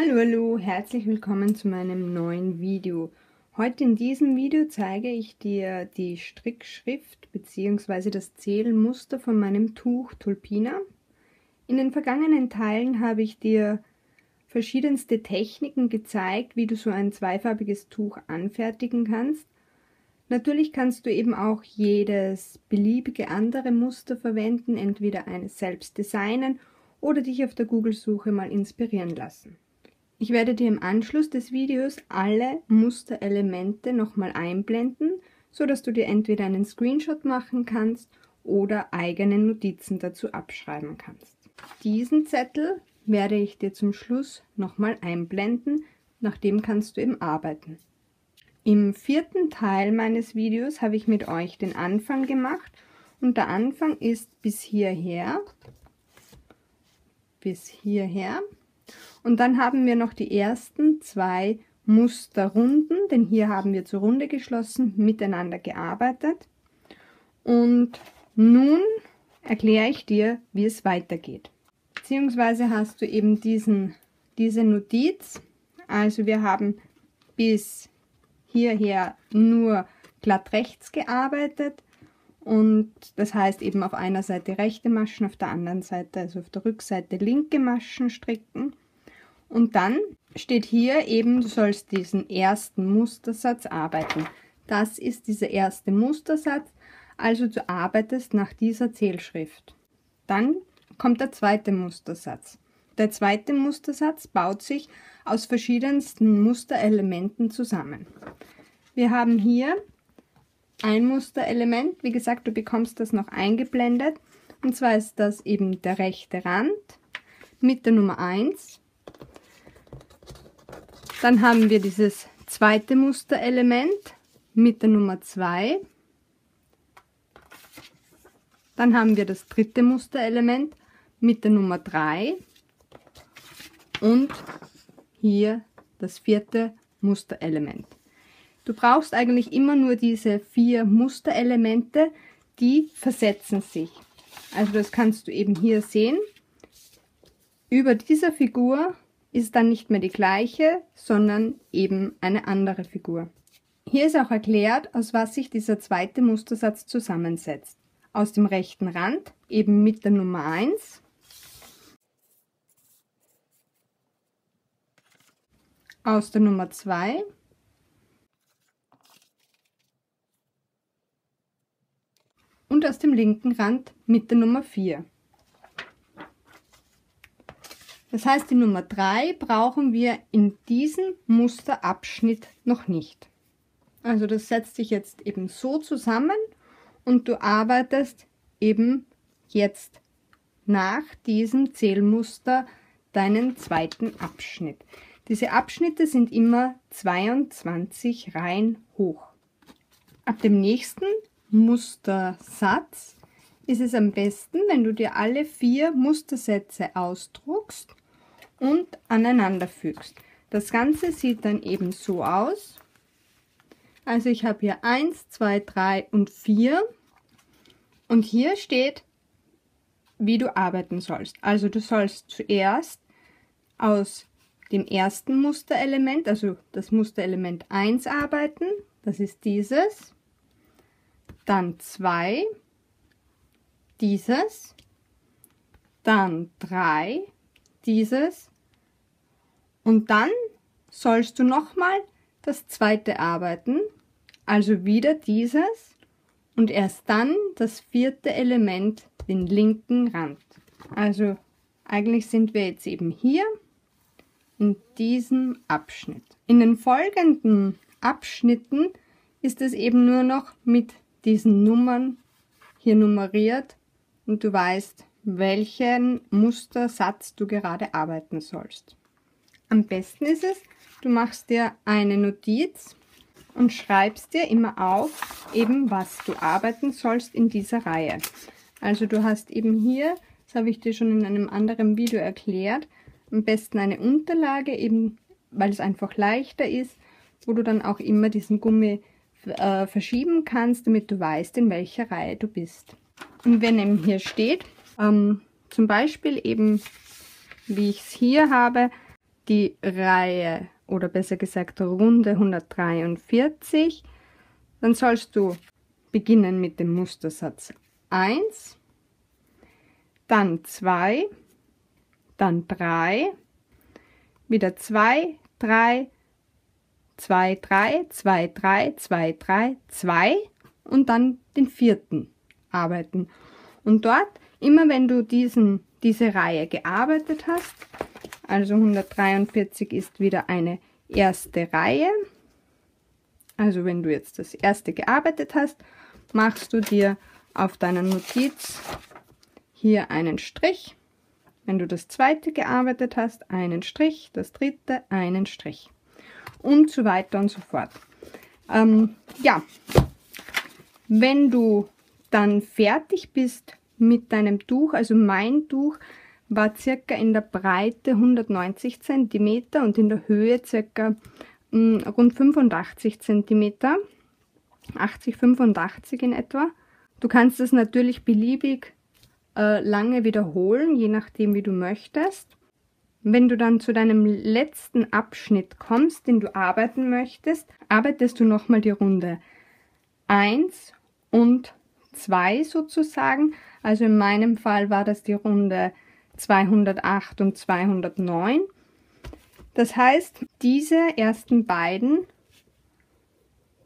Hallo, hallo, herzlich willkommen zu meinem neuen Video. Heute in diesem Video zeige ich dir die Strickschrift bzw. das Zählmuster von meinem Tuch Tulpina. In den vergangenen Teilen habe ich dir verschiedenste Techniken gezeigt, wie du so ein zweifarbiges Tuch anfertigen kannst. Natürlich kannst du eben auch jedes beliebige andere Muster verwenden, entweder eines selbst designen oder dich auf der Google-Suche mal inspirieren lassen. Ich werde dir im Anschluss des Videos alle Musterelemente nochmal einblenden, so dass du dir entweder einen Screenshot machen kannst oder eigene Notizen dazu abschreiben kannst. Diesen Zettel werde ich dir zum Schluss nochmal einblenden, nach dem kannst du eben arbeiten. Im vierten Teil meines Videos habe ich mit euch den Anfang gemacht und der Anfang ist bis hierher, bis hierher und dann haben wir noch die ersten zwei Musterrunden, denn hier haben wir zur Runde geschlossen, miteinander gearbeitet. Und nun erkläre ich dir, wie es weitergeht. Beziehungsweise hast du eben diesen, diese Notiz, also wir haben bis hierher nur glatt rechts gearbeitet und das heißt eben auf einer Seite rechte Maschen, auf der anderen Seite, also auf der Rückseite linke Maschen stricken. Und dann steht hier eben, du sollst diesen ersten Mustersatz arbeiten. Das ist dieser erste Mustersatz, also du arbeitest nach dieser Zählschrift. Dann kommt der zweite Mustersatz. Der zweite Mustersatz baut sich aus verschiedensten Musterelementen zusammen. Wir haben hier ein Musterelement, wie gesagt, du bekommst das noch eingeblendet, und zwar ist das eben der rechte Rand mit der Nummer 1. Dann haben wir dieses zweite Musterelement mit der Nummer 2. Dann haben wir das dritte Musterelement mit der Nummer 3 und hier das vierte Musterelement. Du brauchst eigentlich immer nur diese vier Musterelemente, die versetzen sich. Also das kannst du eben hier sehen. Über dieser Figur ist dann nicht mehr die gleiche, sondern eben eine andere Figur. Hier ist auch erklärt, aus was sich dieser zweite Mustersatz zusammensetzt. Aus dem rechten Rand, eben mit der Nummer 1, aus der Nummer 2 und aus dem linken Rand mit der Nummer 4. Das heißt, die Nummer 3 brauchen wir in diesem Musterabschnitt noch nicht. Also das setzt sich jetzt eben so zusammen und du arbeitest eben jetzt nach diesem Zählmuster deinen zweiten Abschnitt. Diese Abschnitte sind immer 22 Reihen hoch. Ab dem nächsten Mustersatz ist es am besten, wenn du dir alle vier Mustersätze ausdruckst und aneinander fügst. Das Ganze sieht dann eben so aus. Also ich habe hier 1, 2, 3 und 4 und hier steht, wie du arbeiten sollst. Also du sollst zuerst aus dem ersten Musterelement, also das Musterelement 1 arbeiten, das ist dieses, dann 2, dieses, dann 3, dieses und dann sollst du nochmal das zweite arbeiten, also wieder dieses und erst dann das vierte Element, den linken Rand. Also eigentlich sind wir jetzt eben hier in diesem Abschnitt. In den folgenden Abschnitten ist es eben nur noch mit diesen Nummern hier nummeriert und du weißt, welchen Mustersatz du gerade arbeiten sollst. Am besten ist es, du machst dir eine Notiz und schreibst dir immer auf, eben was du arbeiten sollst in dieser Reihe. Also du hast eben hier, das habe ich dir schon in einem anderen Video erklärt, am besten eine Unterlage, eben weil es einfach leichter ist, wo du dann auch immer diesen Gummi äh, verschieben kannst, damit du weißt, in welcher Reihe du bist. Und wenn eben hier steht, ähm, zum Beispiel eben, wie ich es hier habe, die Reihe oder besser gesagt Runde 143, dann sollst du beginnen mit dem Mustersatz 1, dann 2, dann 3, wieder 2, 3, 2, 3, 2, 3, 2, 3, 2 und dann den vierten arbeiten. Und dort, immer wenn du diesen, diese Reihe gearbeitet hast, also 143 ist wieder eine erste Reihe, also wenn du jetzt das erste gearbeitet hast, machst du dir auf deiner Notiz hier einen Strich. Wenn du das zweite gearbeitet hast, einen Strich, das dritte, einen Strich und so weiter und so fort. Ähm, ja, wenn du dann fertig bist mit deinem Tuch, also mein Tuch war circa in der Breite 190 cm und in der Höhe circa mh, hm, rund 85 cm, 80, 85 in etwa. Du kannst es natürlich beliebig äh, lange wiederholen, je nachdem wie du möchtest. Wenn du dann zu deinem letzten Abschnitt kommst, den du arbeiten möchtest, arbeitest du nochmal die Runde 1 und 2 sozusagen. Also in meinem Fall war das die Runde 208 und 209. Das heißt, diese ersten beiden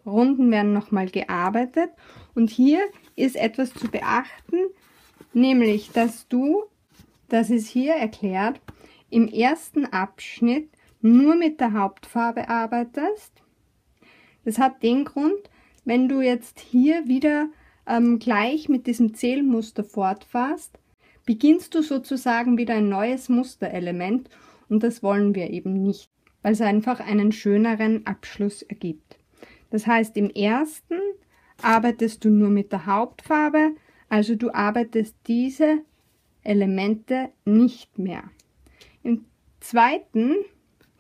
Runden werden nochmal gearbeitet und hier ist etwas zu beachten, nämlich dass du, das ist hier erklärt, im ersten Abschnitt nur mit der Hauptfarbe arbeitest. Das hat den Grund, wenn du jetzt hier wieder ähm, gleich mit diesem Zählmuster fortfährst, beginnst du sozusagen wieder ein neues Musterelement und das wollen wir eben nicht, weil es einfach einen schöneren Abschluss ergibt. Das heißt, im ersten arbeitest du nur mit der Hauptfarbe, also du arbeitest diese Elemente nicht mehr. Im zweiten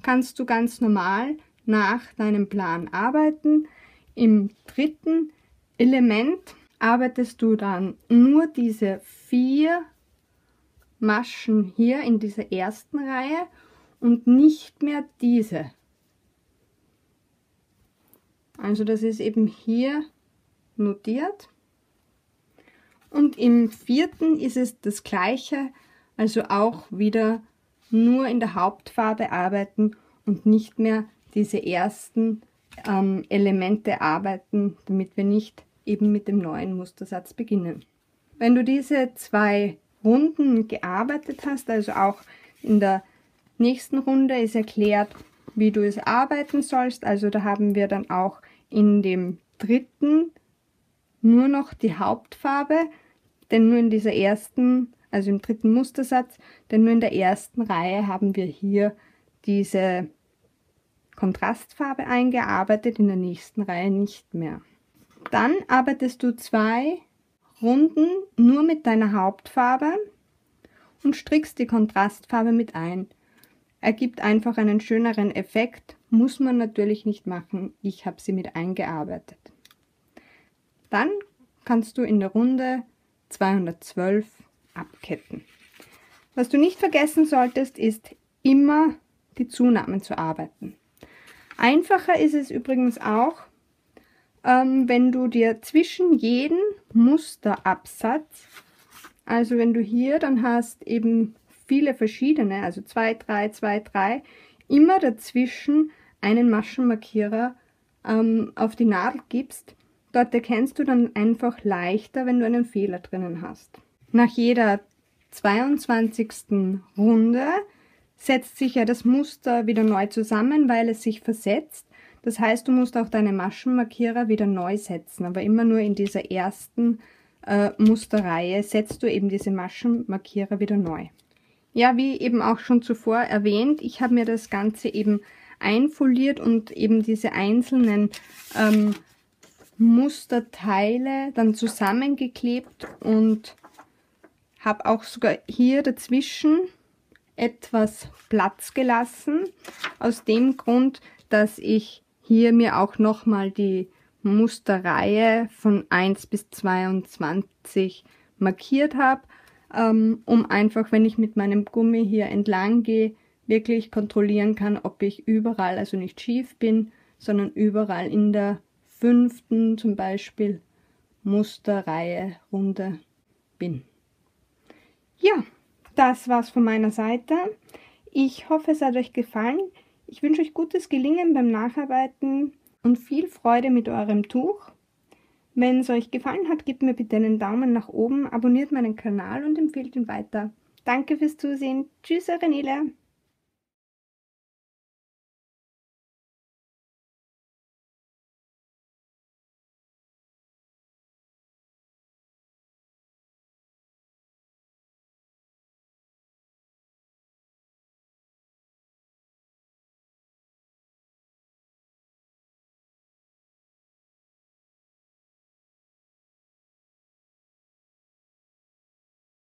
kannst du ganz normal nach deinem Plan arbeiten. Im dritten Element arbeitest du dann nur diese vier Maschen hier in dieser ersten Reihe und nicht mehr diese. Also das ist eben hier notiert. Und im vierten ist es das gleiche, also auch wieder nur in der Hauptfarbe arbeiten und nicht mehr diese ersten ähm, Elemente arbeiten, damit wir nicht eben mit dem neuen Mustersatz beginnen. Wenn du diese zwei Runden gearbeitet hast, also auch in der nächsten Runde ist erklärt, wie du es arbeiten sollst. Also da haben wir dann auch in dem dritten nur noch die Hauptfarbe, denn nur in dieser ersten also im dritten Mustersatz, denn nur in der ersten Reihe haben wir hier diese Kontrastfarbe eingearbeitet, in der nächsten Reihe nicht mehr. Dann arbeitest du zwei Runden nur mit deiner Hauptfarbe und strickst die Kontrastfarbe mit ein. Ergibt einfach einen schöneren Effekt, muss man natürlich nicht machen, ich habe sie mit eingearbeitet. Dann kannst du in der Runde 212 abketten. Was du nicht vergessen solltest, ist immer die Zunahmen zu arbeiten. Einfacher ist es übrigens auch, ähm, wenn du dir zwischen jeden Musterabsatz, also wenn du hier dann hast eben viele verschiedene, also 2, 3, 2, 3, immer dazwischen einen Maschenmarkierer ähm, auf die Nadel gibst. Dort erkennst du dann einfach leichter, wenn du einen Fehler drinnen hast. Nach jeder 22. Runde setzt sich ja das Muster wieder neu zusammen, weil es sich versetzt. Das heißt, du musst auch deine Maschenmarkierer wieder neu setzen, aber immer nur in dieser ersten äh, Musterreihe setzt du eben diese Maschenmarkierer wieder neu. Ja, wie eben auch schon zuvor erwähnt, ich habe mir das Ganze eben einfoliert und eben diese einzelnen ähm, Musterteile dann zusammengeklebt und habe auch sogar hier dazwischen etwas Platz gelassen, aus dem Grund, dass ich hier mir auch nochmal die Musterreihe von 1 bis 22 markiert habe, ähm, um einfach, wenn ich mit meinem Gummi hier entlang gehe, wirklich kontrollieren kann, ob ich überall also nicht schief bin, sondern überall in der fünften zum Beispiel Musterreihe Runde bin. Ja, das war's von meiner Seite. Ich hoffe, es hat euch gefallen. Ich wünsche euch gutes Gelingen beim Nacharbeiten und viel Freude mit eurem Tuch. Wenn es euch gefallen hat, gebt mir bitte einen Daumen nach oben, abonniert meinen Kanal und empfehlt ihn weiter. Danke fürs Zusehen. Tschüss, eure Nele.